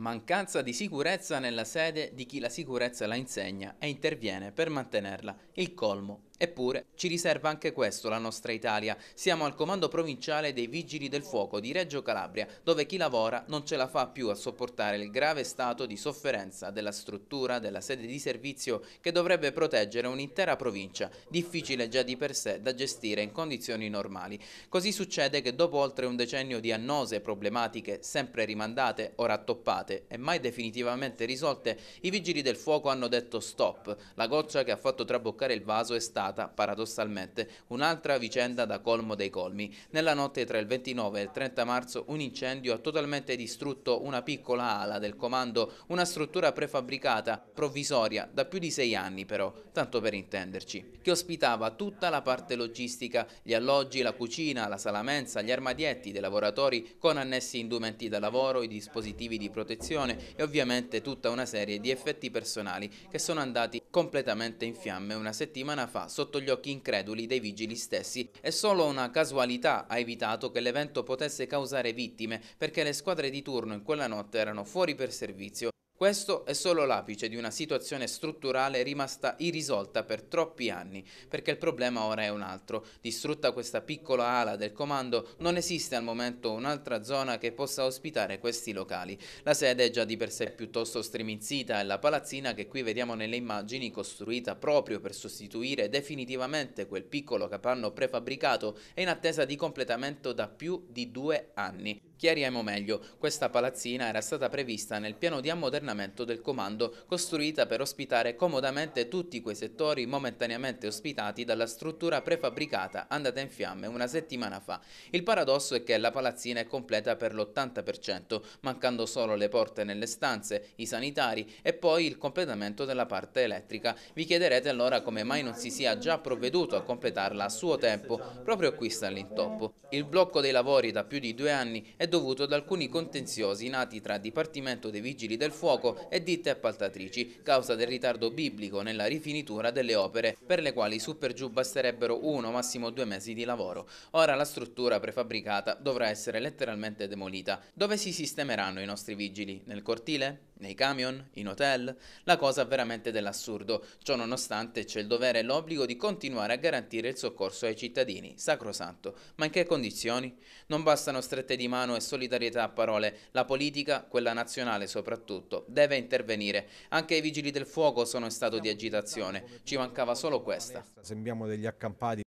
Mancanza di sicurezza nella sede di chi la sicurezza la insegna e interviene per mantenerla. Il colmo Eppure ci riserva anche questo la nostra Italia. Siamo al comando provinciale dei Vigili del Fuoco di Reggio Calabria, dove chi lavora non ce la fa più a sopportare il grave stato di sofferenza della struttura, della sede di servizio che dovrebbe proteggere un'intera provincia, difficile già di per sé da gestire in condizioni normali. Così succede che dopo oltre un decennio di annose problematiche, sempre rimandate o rattoppate e mai definitivamente risolte, i Vigili del Fuoco hanno detto stop. La goccia che ha fatto traboccare il vaso è stata stata, paradossalmente, un'altra vicenda da colmo dei colmi. Nella notte tra il 29 e il 30 marzo un incendio ha totalmente distrutto una piccola ala del comando, una struttura prefabbricata, provvisoria, da più di sei anni però, tanto per intenderci, che ospitava tutta la parte logistica, gli alloggi, la cucina, la sala mensa, gli armadietti dei lavoratori con annessi indumenti da lavoro, i dispositivi di protezione e ovviamente tutta una serie di effetti personali che sono andati completamente in fiamme una settimana fa sotto gli occhi increduli dei vigili stessi e solo una casualità ha evitato che l'evento potesse causare vittime perché le squadre di turno in quella notte erano fuori per servizio questo è solo l'apice di una situazione strutturale rimasta irrisolta per troppi anni, perché il problema ora è un altro. Distrutta questa piccola ala del comando, non esiste al momento un'altra zona che possa ospitare questi locali. La sede è già di per sé piuttosto stremizzita e la palazzina che qui vediamo nelle immagini, costruita proprio per sostituire definitivamente quel piccolo capanno prefabbricato, è in attesa di completamento da più di due anni. Chiariamo meglio, questa palazzina era stata prevista nel piano di ammodernamento del comando, costruita per ospitare comodamente tutti quei settori momentaneamente ospitati dalla struttura prefabbricata andata in fiamme una settimana fa. Il paradosso è che la palazzina è completa per l'80%, mancando solo le porte nelle stanze, i sanitari e poi il completamento della parte elettrica. Vi chiederete allora come mai non si sia già provveduto a completarla a suo tempo, proprio qui sta l'intoppo. Il blocco dei lavori da più di due anni è dovuto ad alcuni contenziosi nati tra Dipartimento dei Vigili del Fuoco e ditte appaltatrici, causa del ritardo biblico nella rifinitura delle opere, per le quali su per giù basterebbero uno, massimo due mesi di lavoro. Ora la struttura prefabbricata dovrà essere letteralmente demolita. Dove si sistemeranno i nostri vigili? Nel cortile? Nei camion, in hotel, la cosa veramente dell'assurdo. Ciò nonostante c'è il dovere e l'obbligo di continuare a garantire il soccorso ai cittadini, sacrosanto. Ma in che condizioni? Non bastano strette di mano e solidarietà a parole, la politica, quella nazionale soprattutto, deve intervenire. Anche i vigili del fuoco sono in stato di agitazione, ci mancava solo questa. Sembriamo degli accampati